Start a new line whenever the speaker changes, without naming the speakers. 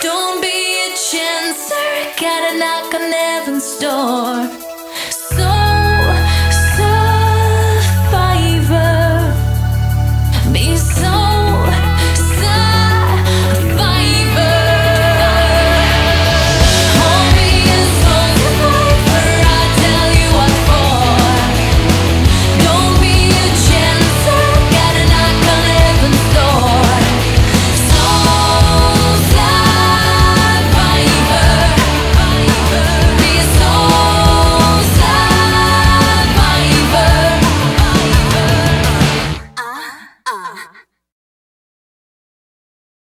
Don't be a chancer, gotta knock on heaven's door.